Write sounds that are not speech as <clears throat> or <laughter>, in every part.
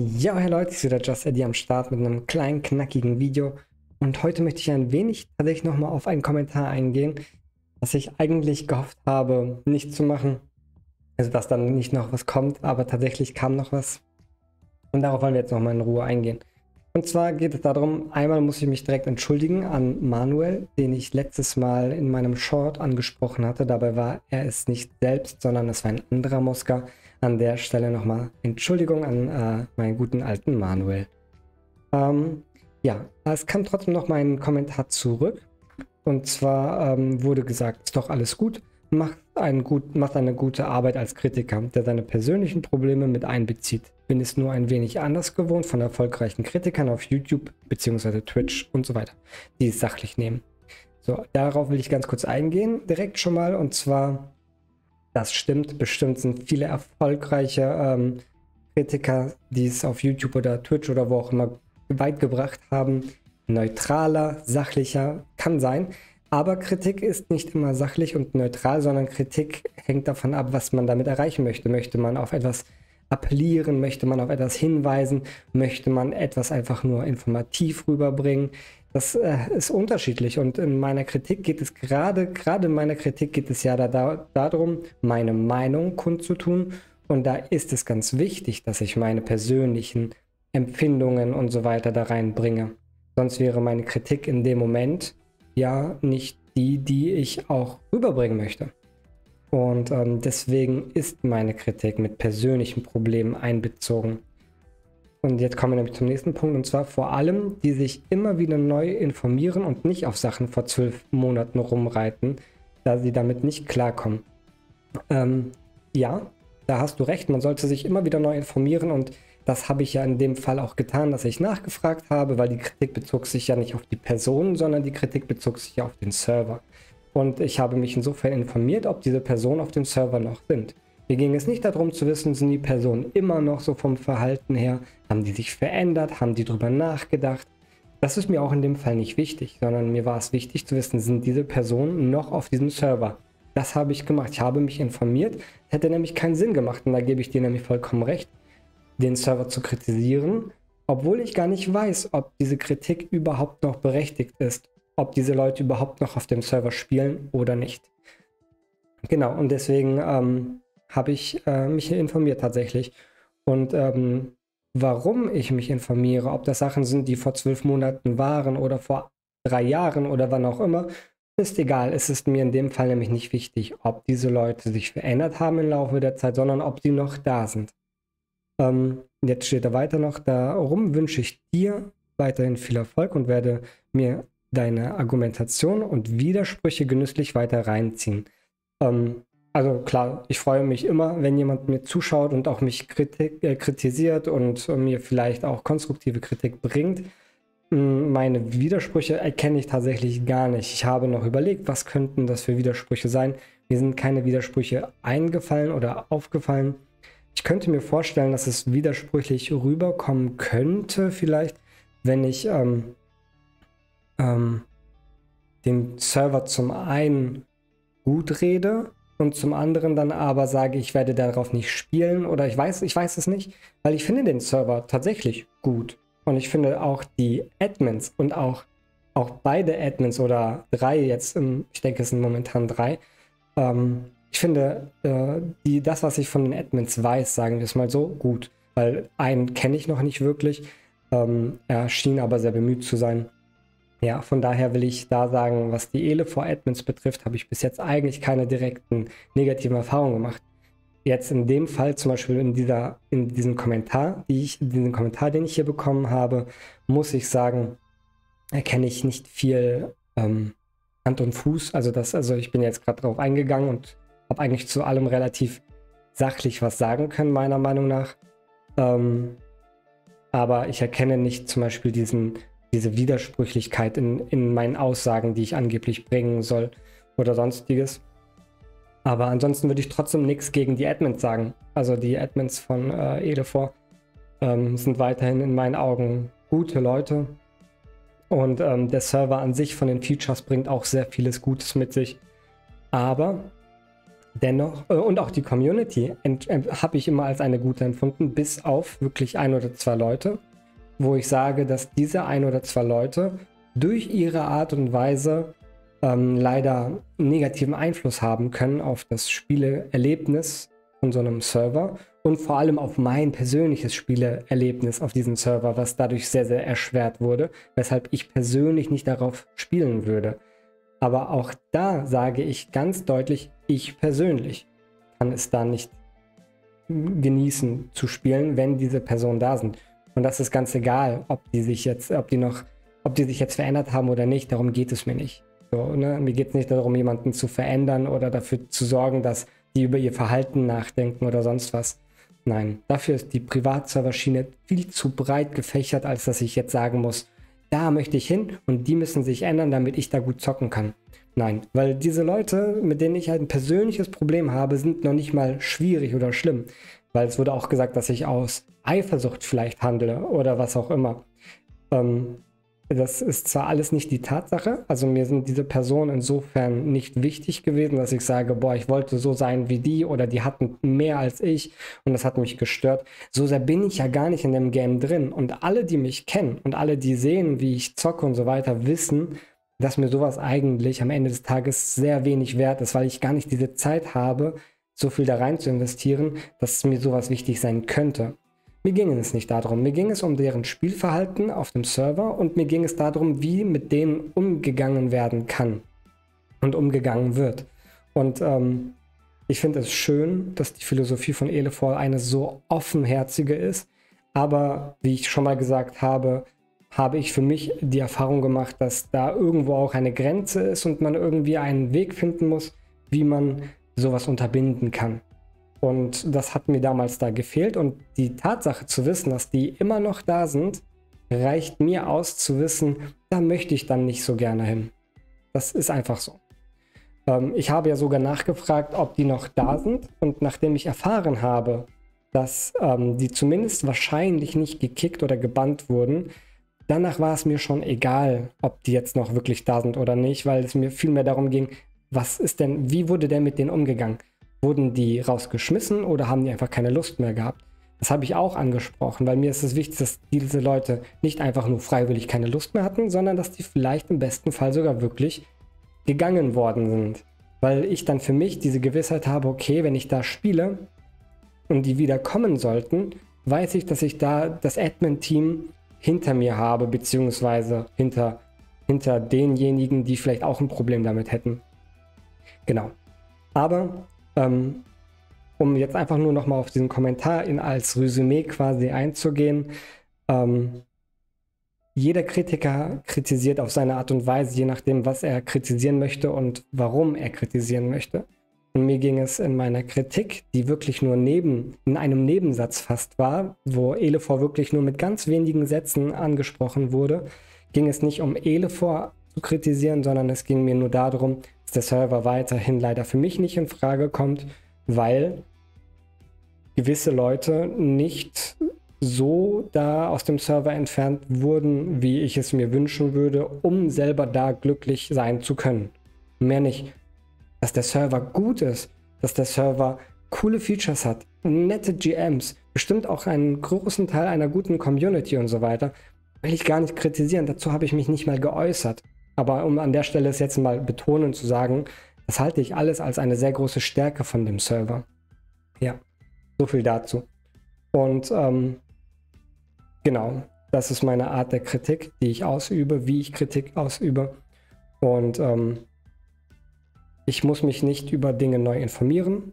Ja, hey Leute, ich bin wieder Just Eddie am Start mit einem kleinen, knackigen Video. Und heute möchte ich ein wenig tatsächlich nochmal auf einen Kommentar eingehen, was ich eigentlich gehofft habe, nicht zu machen. Also, dass dann nicht noch was kommt, aber tatsächlich kam noch was. Und darauf wollen wir jetzt nochmal in Ruhe eingehen. Und zwar geht es darum, einmal muss ich mich direkt entschuldigen an Manuel, den ich letztes Mal in meinem Short angesprochen hatte. Dabei war er es nicht selbst, sondern es war ein anderer Mosker an der Stelle nochmal Entschuldigung an äh, meinen guten alten Manuel. Ähm, ja, es kam trotzdem noch mein Kommentar zurück. Und zwar ähm, wurde gesagt, ist doch alles gut, macht, einen gut, macht eine gute Arbeit als Kritiker, der seine persönlichen Probleme mit einbezieht. Bin es nur ein wenig anders gewohnt von erfolgreichen Kritikern auf YouTube bzw. Twitch und so weiter, die es sachlich nehmen. So, darauf will ich ganz kurz eingehen, direkt schon mal. Und zwar das stimmt. Bestimmt sind viele erfolgreiche ähm, Kritiker, die es auf YouTube oder Twitch oder wo auch immer weit gebracht haben. Neutraler, sachlicher kann sein. Aber Kritik ist nicht immer sachlich und neutral, sondern Kritik hängt davon ab, was man damit erreichen möchte. Möchte man auf etwas appellieren, möchte man auf etwas hinweisen, möchte man etwas einfach nur informativ rüberbringen. Das äh, ist unterschiedlich und in meiner Kritik geht es gerade, gerade in meiner Kritik geht es ja da, da, darum, meine Meinung kundzutun und da ist es ganz wichtig, dass ich meine persönlichen Empfindungen und so weiter da reinbringe. Sonst wäre meine Kritik in dem Moment ja nicht die, die ich auch rüberbringen möchte. Und ähm, deswegen ist meine Kritik mit persönlichen Problemen einbezogen. Und jetzt kommen wir nämlich zum nächsten Punkt, und zwar vor allem, die sich immer wieder neu informieren und nicht auf Sachen vor zwölf Monaten rumreiten, da sie damit nicht klarkommen. Ähm, ja, da hast du recht, man sollte sich immer wieder neu informieren und das habe ich ja in dem Fall auch getan, dass ich nachgefragt habe, weil die Kritik bezog sich ja nicht auf die Person, sondern die Kritik bezog sich ja auf den Server. Und ich habe mich insofern informiert, ob diese Personen auf dem Server noch sind. Mir ging es nicht darum zu wissen, sind die Personen immer noch so vom Verhalten her, haben die sich verändert, haben die drüber nachgedacht. Das ist mir auch in dem Fall nicht wichtig, sondern mir war es wichtig zu wissen, sind diese Personen noch auf diesem Server. Das habe ich gemacht. Ich habe mich informiert. Hätte nämlich keinen Sinn gemacht, und da gebe ich dir nämlich vollkommen recht, den Server zu kritisieren, obwohl ich gar nicht weiß, ob diese Kritik überhaupt noch berechtigt ist, ob diese Leute überhaupt noch auf dem Server spielen oder nicht. Genau, und deswegen ähm, habe ich äh, mich informiert tatsächlich. Und ähm, warum ich mich informiere, ob das Sachen sind, die vor zwölf Monaten waren oder vor drei Jahren oder wann auch immer, ist egal. Es ist mir in dem Fall nämlich nicht wichtig, ob diese Leute sich verändert haben im Laufe der Zeit, sondern ob sie noch da sind. Ähm, jetzt steht da weiter noch, darum wünsche ich dir weiterhin viel Erfolg und werde mir deine Argumentation und Widersprüche genüsslich weiter reinziehen. Ähm, also klar, ich freue mich immer, wenn jemand mir zuschaut und auch mich kritik, äh, kritisiert und mir vielleicht auch konstruktive Kritik bringt. Hm, meine Widersprüche erkenne ich tatsächlich gar nicht. Ich habe noch überlegt, was könnten das für Widersprüche sein. Mir sind keine Widersprüche eingefallen oder aufgefallen. Ich könnte mir vorstellen, dass es widersprüchlich rüberkommen könnte, vielleicht, wenn ich ähm, ähm, den Server zum einen gut rede und zum anderen dann aber sage, ich werde darauf nicht spielen oder ich weiß, ich weiß es nicht, weil ich finde den Server tatsächlich gut. Und ich finde auch die Admins und auch, auch beide Admins oder drei jetzt, im, ich denke es sind momentan drei, ähm, ich finde äh, die, das, was ich von den Admins weiß, sagen wir es mal so, gut, weil einen kenne ich noch nicht wirklich, ähm, er schien aber sehr bemüht zu sein ja, von daher will ich da sagen, was die Ele vor Admins betrifft, habe ich bis jetzt eigentlich keine direkten negativen Erfahrungen gemacht. Jetzt in dem Fall, zum Beispiel in, dieser, in diesem Kommentar, die ich, diesen Kommentar, den ich hier bekommen habe, muss ich sagen, erkenne ich nicht viel ähm, Hand und Fuß. Also das, also ich bin jetzt gerade drauf eingegangen und habe eigentlich zu allem relativ sachlich was sagen können, meiner Meinung nach. Ähm, aber ich erkenne nicht zum Beispiel diesen diese Widersprüchlichkeit in, in meinen Aussagen, die ich angeblich bringen soll oder sonstiges. Aber ansonsten würde ich trotzdem nichts gegen die Admins sagen. Also die Admins von äh, Elefor ähm, sind weiterhin in meinen Augen gute Leute. Und ähm, der Server an sich von den Features bringt auch sehr vieles Gutes mit sich. Aber Dennoch, äh, und auch die Community habe ich immer als eine gute empfunden, bis auf wirklich ein oder zwei Leute, wo ich sage, dass diese ein oder zwei Leute durch ihre Art und Weise ähm, leider negativen Einfluss haben können auf das Spieleerlebnis von so einem Server und vor allem auf mein persönliches Spieleerlebnis auf diesem Server, was dadurch sehr, sehr erschwert wurde, weshalb ich persönlich nicht darauf spielen würde. Aber auch da sage ich ganz deutlich, ich persönlich kann es da nicht genießen zu spielen, wenn diese Personen da sind. Und das ist ganz egal, ob die sich jetzt, ob die noch, ob die sich jetzt verändert haben oder nicht, darum geht es mir nicht. So, ne? Mir geht es nicht darum, jemanden zu verändern oder dafür zu sorgen, dass die über ihr Verhalten nachdenken oder sonst was. Nein, dafür ist die Privatserverschiene viel zu breit gefächert, als dass ich jetzt sagen muss, da möchte ich hin und die müssen sich ändern, damit ich da gut zocken kann. Nein, weil diese Leute, mit denen ich halt ein persönliches Problem habe, sind noch nicht mal schwierig oder schlimm. Weil es wurde auch gesagt, dass ich aus Eifersucht vielleicht handle oder was auch immer. Ähm, das ist zwar alles nicht die Tatsache, also mir sind diese Personen insofern nicht wichtig gewesen, dass ich sage, boah, ich wollte so sein wie die oder die hatten mehr als ich und das hat mich gestört. So sehr bin ich ja gar nicht in dem Game drin und alle, die mich kennen und alle, die sehen, wie ich zocke und so weiter, wissen, dass mir sowas eigentlich am Ende des Tages sehr wenig wert ist, weil ich gar nicht diese Zeit habe, so viel da rein zu investieren, dass mir sowas wichtig sein könnte. Mir ging es nicht darum. Mir ging es um deren Spielverhalten auf dem Server und mir ging es darum, wie mit denen umgegangen werden kann und umgegangen wird. Und ähm, ich finde es schön, dass die Philosophie von Elefor eine so offenherzige ist. Aber wie ich schon mal gesagt habe, habe ich für mich die Erfahrung gemacht, dass da irgendwo auch eine Grenze ist und man irgendwie einen Weg finden muss, wie man sowas unterbinden kann. Und das hat mir damals da gefehlt. Und die Tatsache zu wissen, dass die immer noch da sind, reicht mir aus zu wissen, da möchte ich dann nicht so gerne hin. Das ist einfach so. Ähm, ich habe ja sogar nachgefragt, ob die noch da sind. Und nachdem ich erfahren habe, dass ähm, die zumindest wahrscheinlich nicht gekickt oder gebannt wurden, danach war es mir schon egal, ob die jetzt noch wirklich da sind oder nicht, weil es mir viel mehr darum ging, was ist denn, wie wurde der mit denen umgegangen? Wurden die rausgeschmissen oder haben die einfach keine Lust mehr gehabt? Das habe ich auch angesprochen, weil mir ist es wichtig, dass diese Leute nicht einfach nur freiwillig keine Lust mehr hatten, sondern dass die vielleicht im besten Fall sogar wirklich gegangen worden sind. Weil ich dann für mich diese Gewissheit habe, okay, wenn ich da spiele und die wieder kommen sollten, weiß ich, dass ich da das Admin-Team hinter mir habe, beziehungsweise hinter, hinter denjenigen, die vielleicht auch ein Problem damit hätten. Genau. Aber ähm, um jetzt einfach nur nochmal auf diesen Kommentar in, als Resümee quasi einzugehen. Ähm, jeder Kritiker kritisiert auf seine Art und Weise, je nachdem, was er kritisieren möchte und warum er kritisieren möchte. Und mir ging es in meiner Kritik, die wirklich nur neben, in einem Nebensatz fast war, wo Elefor wirklich nur mit ganz wenigen Sätzen angesprochen wurde, ging es nicht um Elefor zu kritisieren, sondern es ging mir nur darum, dass der Server weiterhin leider für mich nicht in Frage kommt, weil gewisse Leute nicht so da aus dem Server entfernt wurden, wie ich es mir wünschen würde, um selber da glücklich sein zu können. Mehr nicht. Dass der Server gut ist, dass der Server coole Features hat, nette GMs, bestimmt auch einen großen Teil einer guten Community und so weiter, will ich gar nicht kritisieren. Dazu habe ich mich nicht mal geäußert. Aber um an der Stelle es jetzt mal betonen zu sagen, das halte ich alles als eine sehr große Stärke von dem Server. Ja, so viel dazu. Und ähm, genau, das ist meine Art der Kritik, die ich ausübe, wie ich Kritik ausübe. Und ähm, ich muss mich nicht über Dinge neu informieren,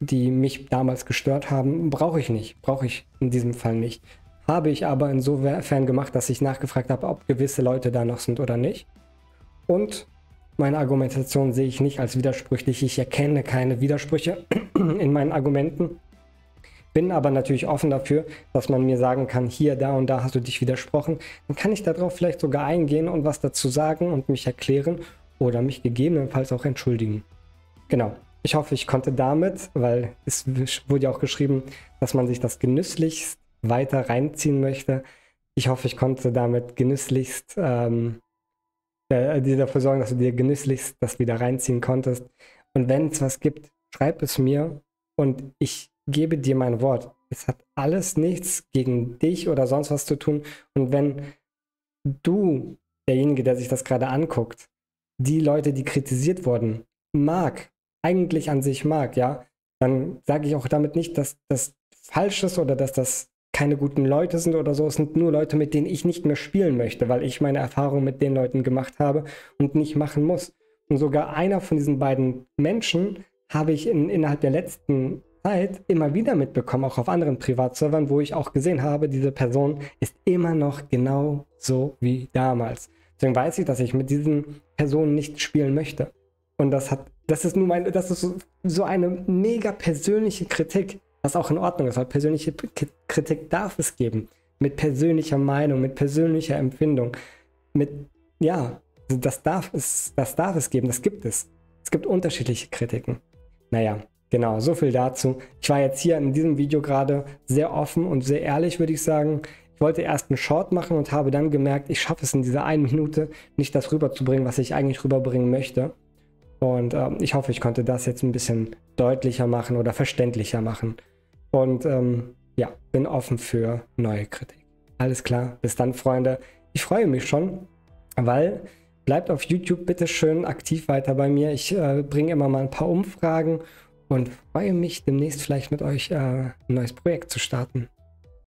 die mich damals gestört haben. Brauche ich nicht, brauche ich in diesem Fall nicht. Habe ich aber insofern gemacht, dass ich nachgefragt habe, ob gewisse Leute da noch sind oder nicht. Und meine Argumentation sehe ich nicht als widersprüchlich. Ich erkenne keine Widersprüche <clears throat> in meinen Argumenten. Bin aber natürlich offen dafür, dass man mir sagen kann, hier, da und da hast du dich widersprochen. Dann kann ich darauf vielleicht sogar eingehen und was dazu sagen und mich erklären oder mich gegebenenfalls auch entschuldigen. Genau. Ich hoffe, ich konnte damit, weil es wurde ja auch geschrieben, dass man sich das genüsslichst weiter reinziehen möchte. Ich hoffe, ich konnte damit genüsslichst ähm, äh, dir dafür sorgen, dass du dir genüsslichst das wieder reinziehen konntest. Und wenn es was gibt, schreib es mir und ich gebe dir mein Wort. Es hat alles nichts gegen dich oder sonst was zu tun. Und wenn du, derjenige, der sich das gerade anguckt, die Leute, die kritisiert wurden, mag, eigentlich an sich mag, ja, dann sage ich auch damit nicht, dass das falsch ist oder dass das keine guten Leute sind oder so. Es sind nur Leute, mit denen ich nicht mehr spielen möchte, weil ich meine Erfahrung mit den Leuten gemacht habe und nicht machen muss. Und sogar einer von diesen beiden Menschen habe ich in, innerhalb der letzten Zeit immer wieder mitbekommen, auch auf anderen Privatservern, wo ich auch gesehen habe, diese Person ist immer noch genau so wie damals. Deswegen weiß ich, dass ich mit diesen Personen nicht spielen möchte. Und das hat, das ist nur mein, das ist so eine mega persönliche Kritik, was auch in Ordnung ist, weil persönliche Kritik darf es geben. Mit persönlicher Meinung, mit persönlicher Empfindung, mit, ja, das darf es, das darf es geben, das gibt es. Es gibt unterschiedliche Kritiken. Naja, genau, so viel dazu. Ich war jetzt hier in diesem Video gerade sehr offen und sehr ehrlich, würde ich sagen. Ich wollte erst einen Short machen und habe dann gemerkt, ich schaffe es in dieser einen Minute nicht das rüberzubringen, was ich eigentlich rüberbringen möchte. Und ähm, ich hoffe, ich konnte das jetzt ein bisschen deutlicher machen oder verständlicher machen. Und ähm, ja, bin offen für neue Kritik. Alles klar, bis dann, Freunde. Ich freue mich schon, weil bleibt auf YouTube bitte schön aktiv weiter bei mir. Ich äh, bringe immer mal ein paar Umfragen und freue mich demnächst vielleicht mit euch äh, ein neues Projekt zu starten.